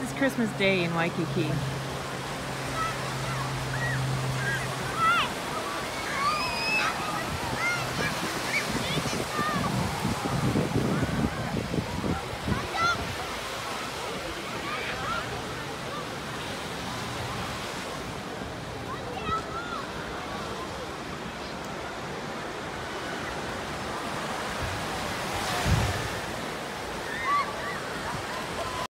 This is Christmas Day in Waikiki.